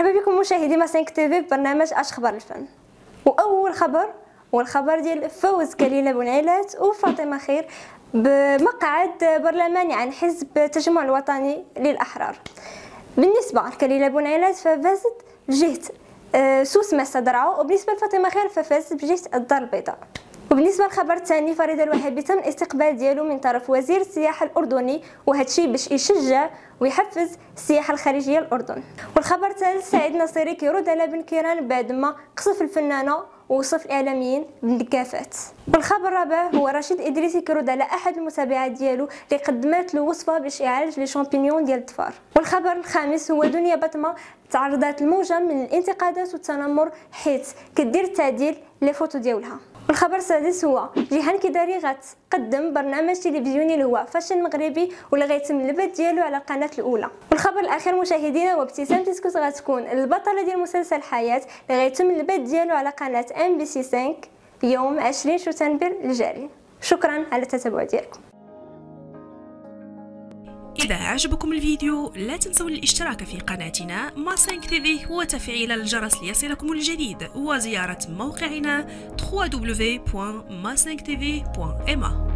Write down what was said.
مرحبا بكم مشاهدي ما 5 تيفي برنامج اش خبر الفن. واول خبر هو الخبر ديال فوز كليلة بونعيلات وفاطمة خير بمقعد برلماني عن حزب التجمع الوطني للأحرار. بالنسبة لكليلة بونعيلات ففازت بجهة آه، سوس ماسة درعة وبالنسبة لفاطمة خير ففازت بجهة الدار البيضاء. وبالنسبة للخبر الثاني فريد الوهابي تم الاستقبال ديالو من طرف وزير السياحة الأردني وهذا الشيء باش يشجع ويحفز السياحة الخارجية الأردن. والخبر الثالث سعيد نصيري كيرد على بن كيران بعد ما قصف الفنانة ووصف الإعلاميين بالنكافات والخبر الرابع هو رشيد إدريسي كيرد على أحد المتابعات ديالو اللي قدمت له وصفة باش يعالج les champignons ديال الظفار والخبر الخامس هو دنيا بطمة تعرضت لموجه من الانتقادات والتنمر حيث كدير التعديل les photos ديالها. والخبر السادس هو جيهان كداري غتقدم برنامج تلفزيوني اللي هو fashion مغربي واللي غيتم البث ديالو على القناه الأولى. والخبر الأخير مشاهدينا هو ابتسام غتكون البطله ديال مسلسل حياة اللي غيتم البث ديالو على قناة MBC 5 يوم 20 شتنبر الجاري. شكرا على التتبع ديالكم. إذا عجبكم الفيديو لا تنسوا الاشتراك في قناتنا Ma5tv وتفعيل الجرس ليصلكم الجديد وزيارة موقعنا www.ma5tv.ma